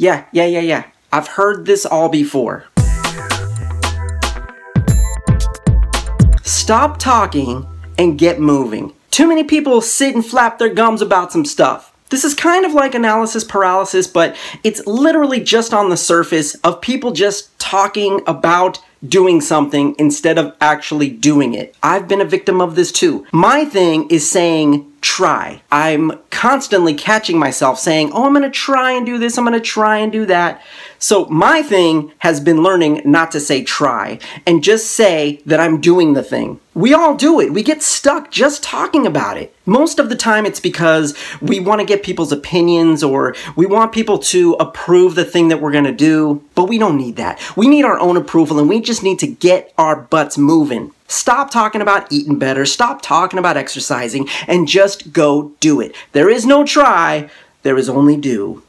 Yeah, yeah, yeah, yeah. I've heard this all before. Stop talking and get moving. Too many people sit and flap their gums about some stuff. This is kind of like analysis paralysis, but it's literally just on the surface of people just talking about doing something instead of actually doing it. I've been a victim of this too. My thing is saying try. I'm constantly catching myself saying, oh, I'm gonna try and do this, I'm gonna try and do that. So my thing has been learning not to say try and just say that I'm doing the thing. We all do it. We get stuck just talking about it. Most of the time it's because we want to get people's opinions or we want people to approve the thing that we're going to do, but we don't need that. We need our own approval and we just need to get our butts moving. Stop talking about eating better, stop talking about exercising, and just go do it. There is no try, there is only do.